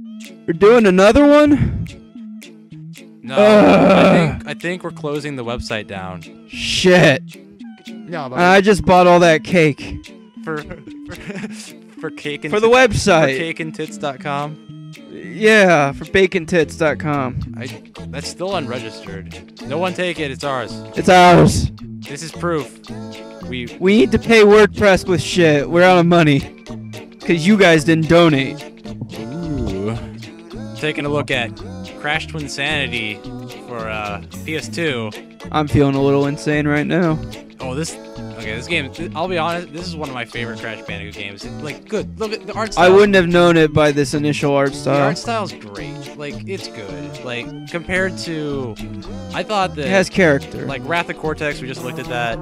We're doing another one? No, Ugh. I think I think we're closing the website down. Shit. No, but I just bought all that cake for for, for cake and for the tit- for website. cakeandtits.com. Yeah, for bacon.tits.com. I that's still unregistered. No one take it. It's ours. It's ours. This is proof. We We need to pay WordPress with shit. We're out of money. Because you guys didn't donate. Taking a look at Crash Twinsanity for uh, PS2. I'm feeling a little insane right now. Oh, this. Okay, this game. I'll be honest. This is one of my favorite Crash Bandicoot games. It- like, good. Look at the art style. I wouldn't have known it by this initial art style. The style. art style's great. Like, it's good. Like, compared to, I thought that It has character. like Wrath of Cortex. We just looked at that.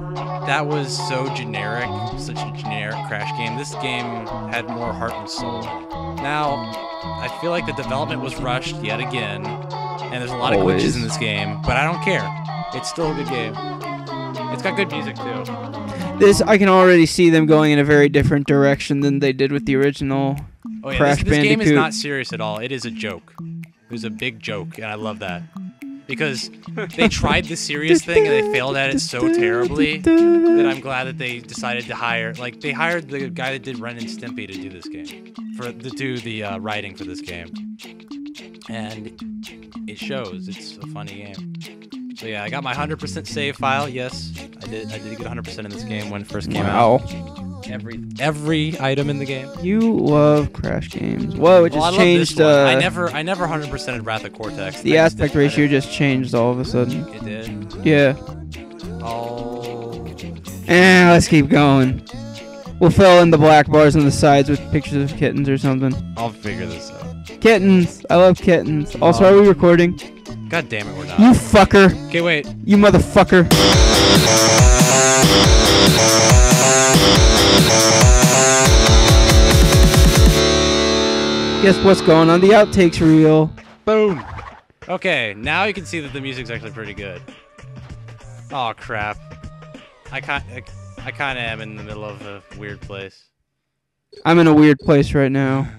That was so generic, such a generic Crash game. This game had more heart and soul. Now, I feel like the development was rushed yet again, and there's a lot of glitches in this game. But I don't care. It's still a good game. It's got good music too. this I can already see them going in a very different direction than they did with the original. Oh yeah, Crash this, this game is not serious at all. It is a joke. It was a big joke, and I love that because they tried the serious thing and they failed at it so terribly that I'm glad that they decided to hire. Like they hired the guy that did Ren and Stimpy to do this game, for to do the uh, writing for this game, and it shows. It's a funny game. So yeah, I got my 100% save file. Yes, I did. I did get 100% in this game when it first came out. Wow. Every every item in the game. You love Crash games. Whoa, it Well, I just changed. Uh, I never, I never 100%ed Wrath of Cortex. the I aspect ratio just changed all of a sudden. It, did. Yeah. Oh. Eh, let's keep going. We'll fill in the black bars on the sides with pictures of kittens or something. I'll figure this out. Kittens. I love kittens. Also, are we recording? God damn it, we're not. You fucker. Okay, wait. You motherfucker. Guess what's going on the outtakes reel? Boom. Okay, now you can see that the music's actually pretty good. Oh crap. I kind, I, I kind of am in the middle of a weird place. I'm in a weird place right now.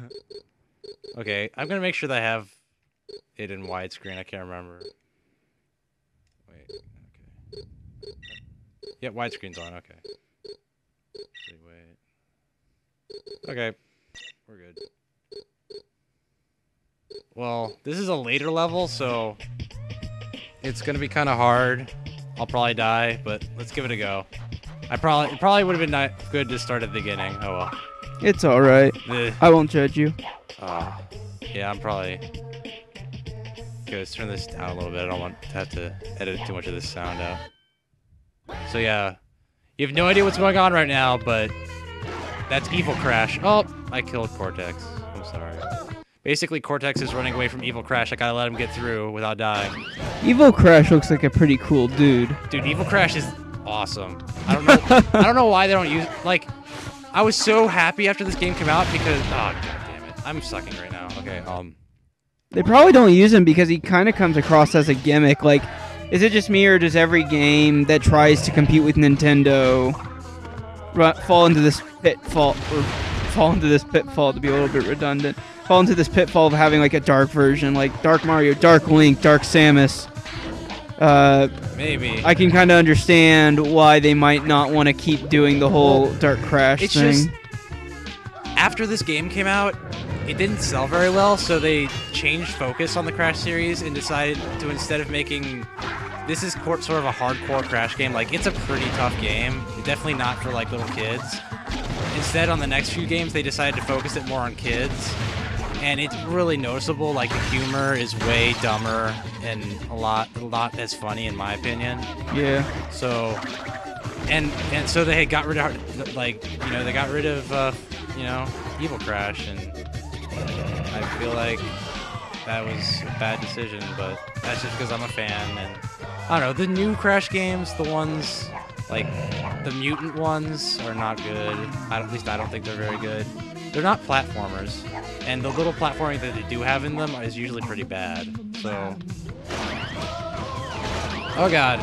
Okay, I'm gonna make sure that I have it in widescreen. I can't remember. Wait. Okay. Yeah, widescreen's on. Okay. Actually, wait. Okay, we're good. Well, this is a later level, so it's gonna be kind of hard. I'll probably die, but let's give it a go. I probably it probably would have been not good to start at the beginning. Oh well. It's alright. The, I won't judge you. uh, yeah, I'm probably. Okay, let's turn this down a little bit. I don't want to have to edit too much of this sound out. So yeah, you have no idea what's going on right now, but that's Evil Crash. Oh, I killed Cortex. I'm sorry. Basically, Cortex is running away from Evil Crash. I gotta let him get through without dying. Evil Crash looks like a pretty cool dude. Dude, Evil Crash is awesome. I don't know. I don't know why they don't use like. I was so happy after this game came out because. Oh god damn it! I'm sucking right now. Okay. Um. They probably don't use him because he kind of comes across as a gimmick. Like, is it just me or does every game that tries to compete with Nintendo ru- fall into this pitfall or fall into this pitfall to be a little bit redundant? Fall into this pitfall of having like a dark version, like Dark Mario, Dark Link, Dark Samus. Uh, Maybe. I can kind of understand why they might not want to keep doing the whole Dark Crash It's thing. just after this game came out, it didn't sell very well, so they changed focus on the Crash series and decided to instead of making this is sort of a hardcore Crash game. Like it's a pretty tough game, definitely not for like little kids. Instead, on the next few games, they decided to focus it more on kids, and it's really noticeable. Like the humor is way dumber and a lot, a lot as funny in my opinion. yeah. So, and and so they got rid of like you know they got rid of uh, you know Evil Crash, and feel like that was a bad decision. But that's just because I'm a fan, and I don't know the new Crash games, the ones like the mutant ones are not good. I, at least I don't think they're very good. They're not platformers, and the little platforming that they do have in them is usually pretty bad. So, oh god.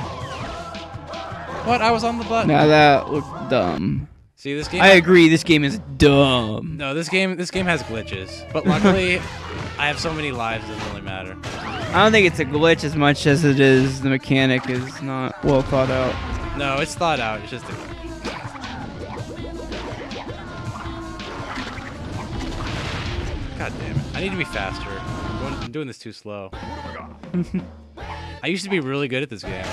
What? I was on the button. Now that looked dumb. See this game? I agree. This game is dumb. no, this game this game has glitches, but luckily I have so many lives, it doesn't really matter. I don't think it's a glitch as much as it is the mechanic is not well thought out. No, it's thought out. It's just a. God damn it! I need to be faster. I'm, doing this too slow. I used to be really good at this game.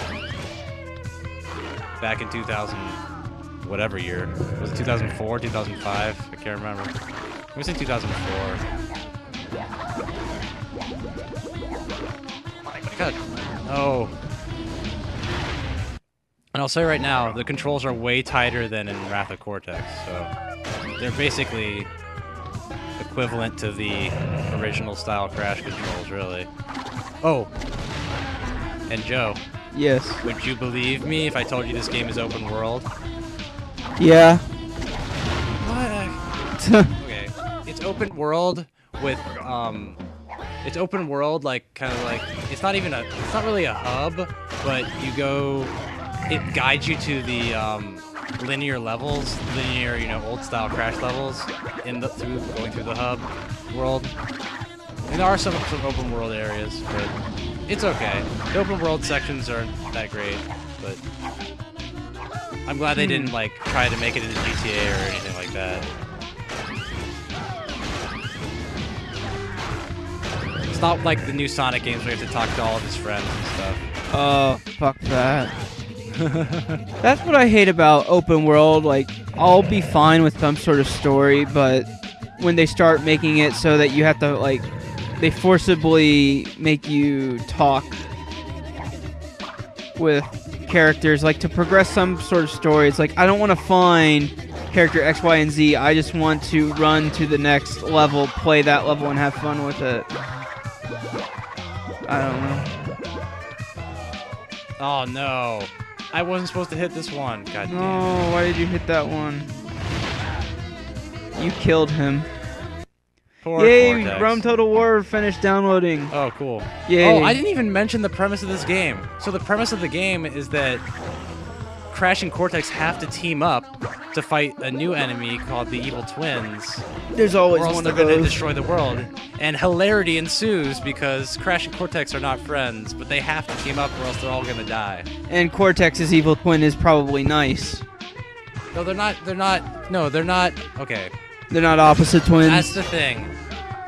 Back in 2000, whatever year. Was it 2004, 2005? I can't remember. It was in 2004. God. Oh. And I'll say right now, the controls are way tighter than in Wrath of Cortex, so they're basically equivalent to the original style Crash controls, really. Oh. And Joe, Yes. would you believe me if I told you this game is open world? Yeah. Okay. It's open world with um it's open world like kind of like it's not even a it's not really a hub, but you go it guides you to the um linear levels, linear, you know, old style crash levels in the through going through the hub world. And there are some some open world areas, but it's okay. The open world sections aren't that great, but I'm glad they didn't like try to make it into GTA or anything like that. It's not like the new Sonic games where you have to talk to all of his friends and stuff. Oh, fuck that. That's what I hate about open world. Like, I'll be fine with some sort of story, but when they start making it so that you have to, like, they forcibly make you talk with characters, like, to progress some sort of story. It's like, I don't want to find character X, Y, and Z. I just want to run to the next level, play that level, and have fun with it. I don't know. Oh no. I wasn't supposed to hit this one. God damn. No, why did you hit that one? You killed him. Poor Yay, Cortex. Rome Total War finished downloading. Oh, cool. Yay. Oh, I didn't even mention the premise of this game. So the premise of the game is that Crash and Cortex have to team up to fight a new enemy called the Evil Twins, There's always or else one they're of going to destroy the world. And hilarity ensues because Crash and Cortex are not friends, but they have to team up or else they're all going to die. And Cortex's evil twin is probably nice. No, they're not. They're not. No, they're not. Okay, They're not opposite twins. That's the thing.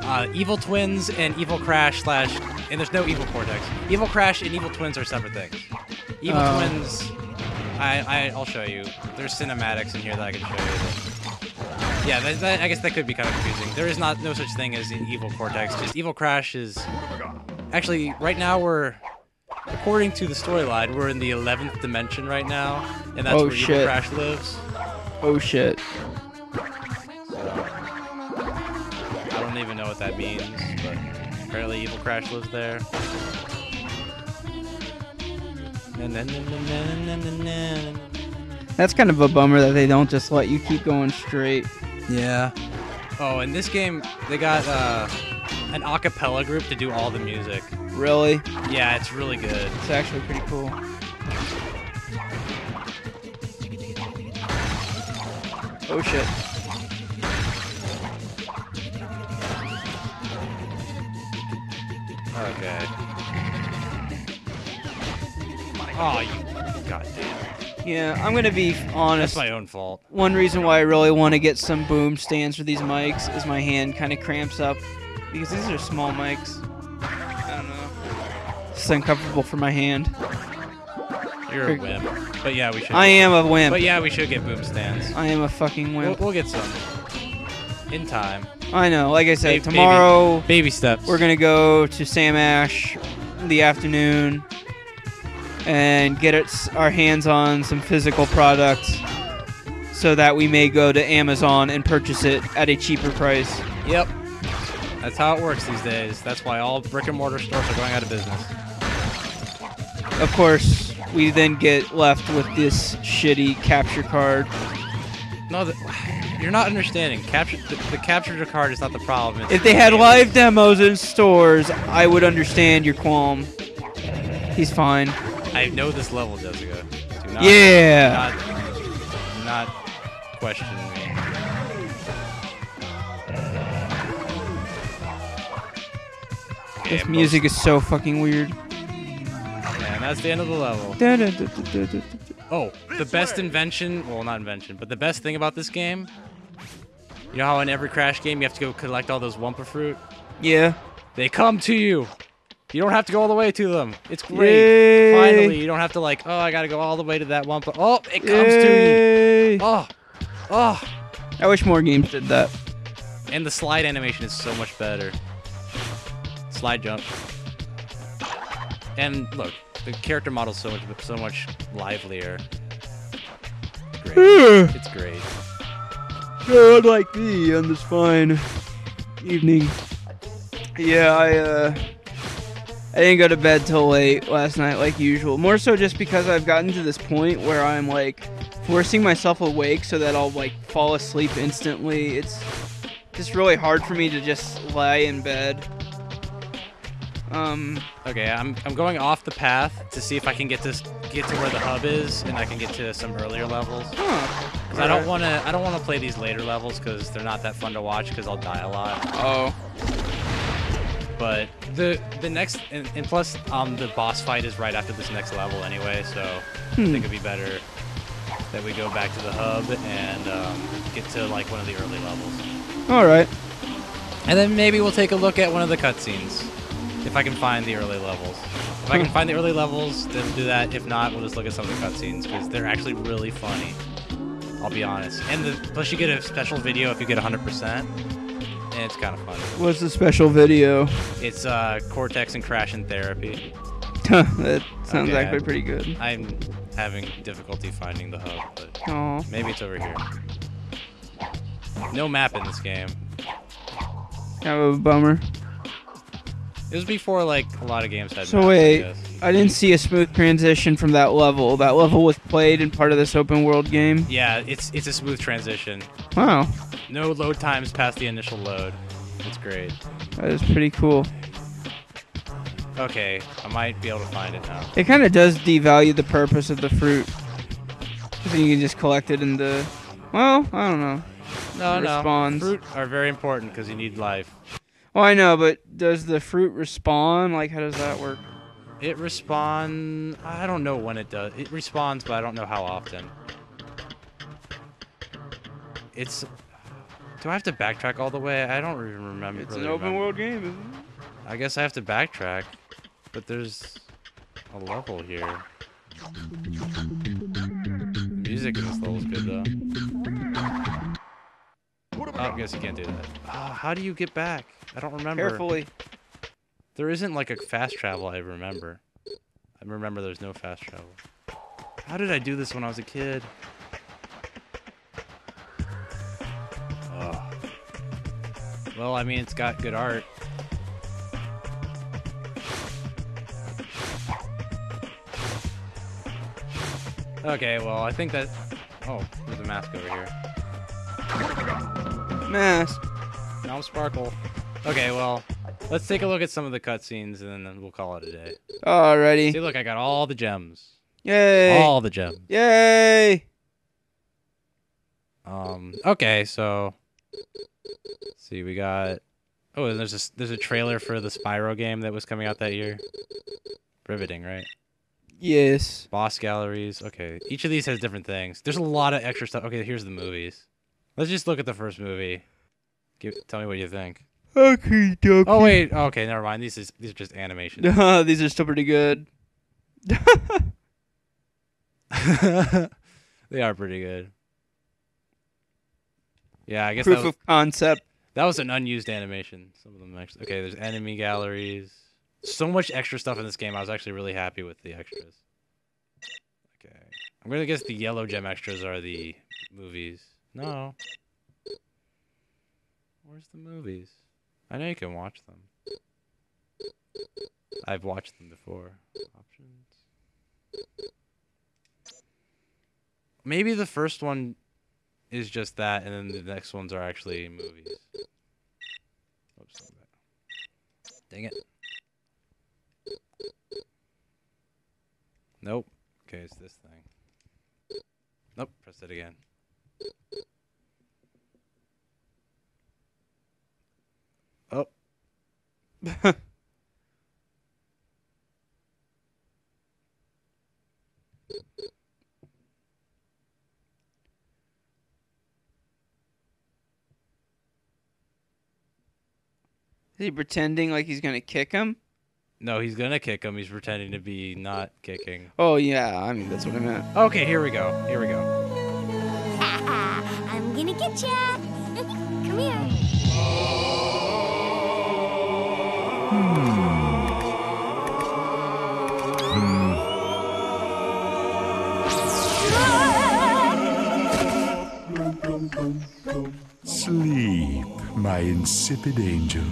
Uh, evil Twins and Evil Crash slash, and there's no Evil Cortex. Evil Crash and Evil Twins are separate things. Evil Oh. Twins, I, I I'll show you. There's cinematics in here that I can show you. Yeah, that, that, I guess that could be kind of confusing. There is not no such thing as an Evil Cortex. Just Evil Crash is actually right now we're. According to the storyline, we're in the 11th dimension right now, and that's Oh, where Evil. Crash lives. oh shit. Even know what that means, but apparently Evil Crash lives there. That's kind of a bummer that they don't just let you keep going straight. Yeah. Oh, in this game, they got uh, an a cappella group to do all the music. Really? Yeah, it's really good. It's actually pretty cool. Oh shit. Okay. Oh, you. God damn. Yeah, I'm gonna be That's honest. my own fault. One reason why I really want to get some boom stands for these mics is my hand kind of cramps up because these are small mics. I don't know. It's uncomfortable for my hand. You're a wimp. But yeah, we should. I am a wimp. But yeah, we should get boom stands. I am a fucking We'll, wimp. we'll get some. In time. I know. Like I said, Ba- tomorrow Baby steps. we're gonna go to Sam Ash in the afternoon and get it, our hands on some physical products so that we may go to Amazon and purchase it at a cheaper price. Yep. That's how it works these days. That's why all brick and mortar stores are going out of business. Of course, we then get left with this shitty capture card. No, the, you're not understanding. Capture the, the capture card is not the problem. it's If they had live demos in stores, I would understand your qualm. He's fine. I know this level, Jessica. Do not, Yeah. Not, do not question me. This music is so fucking weird. And that's the end of the level. Oh, the best invention, well, not invention, but the best thing about this game, you know how in every Crash game you have to go collect all those Wumpa fruit? Yeah. They come to you. You don't have to go all the way to them. It's great. Yay. Finally, you don't have to like, oh, I gotta go all the way to that Wumpa. Oh, it comes to you. Yay. Oh, oh. I wish more games did that. And the slide animation is so much better. Slide jump. And look, the character model's so much so much livelier. Great. It's great. Yeah, like me on this fine evening. Yeah, I uh I didn't go to bed till late last night like usual. More so just because I've gotten to this point where I'm like forcing myself awake so that I'll like fall asleep instantly. It's just really hard for me to just lie in bed. Um Okay, I'm, I'm going off the path to see if I can get to get to where the hub is and I can get to some earlier levels. huh. 'Cause I don't want to I don't want to play these later levels because they're not that fun to watch because I'll die a lot. Oh. But the the next and, and plus um the boss fight is right after this next level anyway, so I Hmm. think it'd be better that we go back to the hub and um, get to like one of the early levels. Alright. And then maybe we'll take a look at one of the cutscenes. If I can find the early levels. If I can find the early levels, then we'll do that. If not, we'll just look at some of the cutscenes because they're actually really funny. I'll be honest. And the, plus, you get a special video if you get 100%. And it's kind of fun. What's the special video? It's uh, Cortex and Crash in therapy. that sounds Okay. actually pretty good. I'm having difficulty finding the hub, but Oh. maybe it's over here. No map in this game. Kind of a bummer. It was before like a lot of games had So maps, I wait. I didn't see a smooth transition from that level. That level was played in part of this open world game. Yeah, it's it's a smooth transition. Wow, No load times past the initial load. It's great. that is pretty cool. Okay, I might be able to find it now. It kind of does devalue the purpose of the fruit. you can just collect it in the. Uh, well, I don't know. No, no. Respawns. Fruit are very important because you need life. Well, I know, but does the fruit respawn? Like, how does that work? It respawn. I don't know when it does. It respawns, but I don't know how often. It's. Do I have to backtrack all the way? I don't even remember. It's really an open remember. world game, isn't it? I guess I have to backtrack, but there's a level here. Music in this level's good though. Oh, I guess you can't do that. Ah, how do you get back? I don't remember. Carefully. There isn't like a fast travel I remember. I remember there's no fast travel. How did I do this when I was a kid? Oh. Well, I mean, it's got good art. Okay, well, I think that. Oh, there's a mask over here. Mask. Now I'm Sparkle. Okay, well, let's take a look at some of the cutscenes and then we'll call it a day. Alrighty. See, look, I got all the gems. Yay. All the gems. Yay. Um. Okay, so let's see, we got. Oh, and there's a there's a trailer for the Spyro game that was coming out that year. Riveting, right? Yes. Boss galleries. Okay, each of these has different things. There's a lot of extra stuff. Okay, here's the movies. Let's just look at the first movie. Give, tell me what you think. Okay, dokie. Oh wait. Okay, never mind. These is these are just animations. These are still pretty good. they are pretty good. Yeah, I guess Proof that was, of concept. that was an unused animation. Some of them actually. Okay, there's enemy galleries. So much extra stuff in this game. I was actually really happy with the extras. Okay, I'm gonna guess the yellow gem extras are the movies. No. Where's the movies? I know you can watch them. I've watched them before. Options. Maybe the first one is just that, and then the next ones are actually movies. Oops. Dang it. Nope. Okay, it's this thing. Nope, press it again. Is he pretending like he's gonna kick him? No, he's gonna kick him. He's pretending to be not kicking. Oh yeah, I mean that's what I meant. Okay, here we go. Here we go. I'm gonna get. Come here. Sleep, my insipid angel.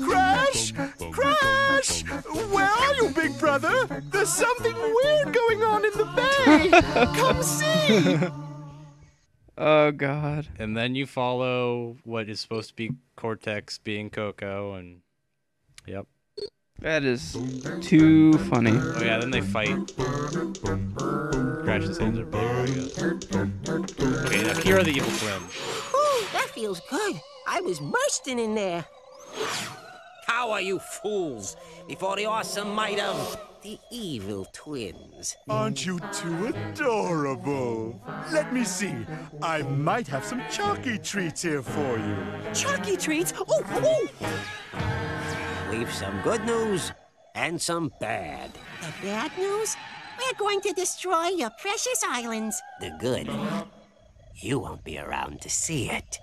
Crash! Crash! Where are you, big brother? There's something weird going on in the bay! Come see! Oh god. And then you follow what is supposed to be Cortex being Coco, and yep. That is too funny. Oh yeah, then they fight. Crash's hands are bigger, I guess. Okay, now here are the evil twins. Ooh, that feels good. I was bursting in there. How are you fools before the awesome might of the evil twins? Aren't you two adorable? Let me see. I might have some chalky treats here for you. Chalky treats? Ooh, ooh. We've some good news and some bad. The bad news? We're going to destroy your precious islands. The good? You won't be around to see it.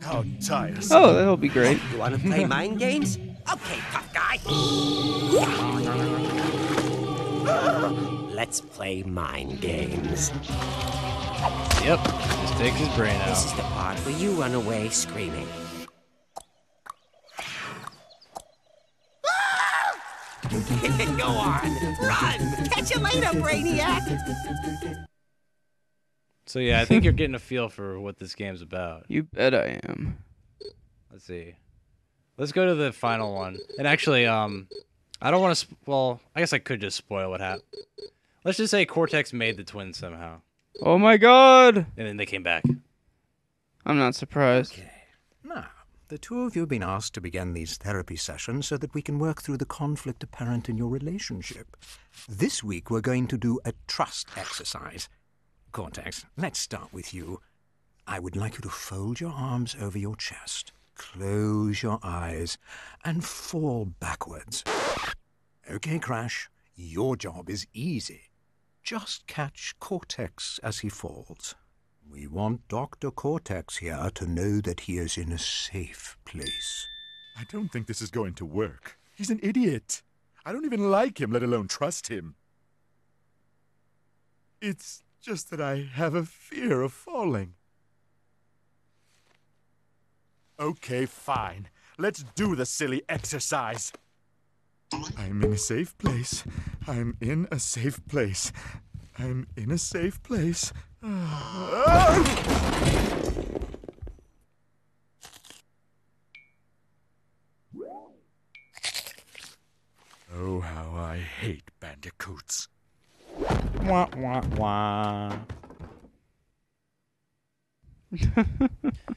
How tiresome. Oh, that'll be great. You want to play mind games? Okay, tough guy. Let's play mind games. Yep, just take his brain out. This is the part where you run away screaming. Go on, run! Catch you later, Brainiac! So yeah, I think you're getting a feel for what this game's about. You bet I am. Let's see. Let's go to the final one. And actually, um, I don't want to. Sp- well, I guess I could just spoil what happened. Let's just say Cortex made the twins somehow, Oh my god! and then they came back. I'm not surprised. Now, the two of you have been asked to begin these therapy sessions so that we can work through the conflict apparent in your relationship. This week, we're going to do a trust exercise. Cortex, let's start with you. I would like you to fold your arms over your chest, close your eyes, and fall backwards. Okay, Crash, your job is easy. Just catch Cortex as he falls. We want Dr. Cortex here to know that he is in a safe place. I don't think this is going to work. He's an idiot. I don't even like him, let alone trust him. It's just that I have a fear of falling. Okay, fine. Let's do the silly exercise. I'm in a safe place. I'm in a safe place. I'm in a safe place. Oh, how I hate bandicoots. Wah wah wah.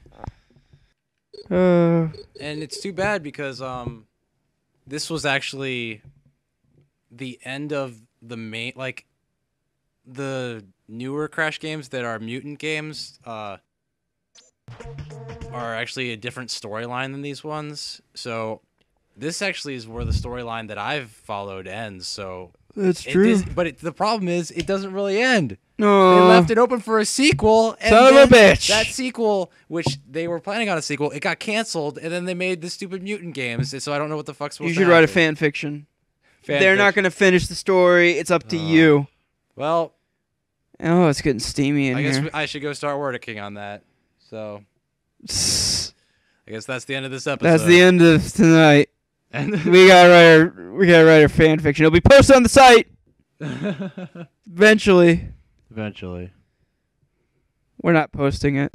Uh, And it's too bad because um, this was actually the end of the main like the newer Crash games that are mutant games. Uh, are actually a different storyline than these ones. So this actually is where the storyline that I've followed ends. So that's it true. is, but it, the problem is it doesn't really end. No. They left it open for a sequel. And Son of a bitch. That sequel, which they were planning on a sequel, it got canceled, and then they made the stupid mutant games. So I don't know what the fuck's You should write a fan fiction. Fan They're not going to finish the story. It's up to Oh. you. Well, Oh, it's getting steamy in I guess here. we- I should go start working on that. So I guess that's the end of this episode. That's the end of tonight. end. We gotta write our we gotta write our fan fiction. It'll be posted on the site eventually. Eventually. We're not posting it.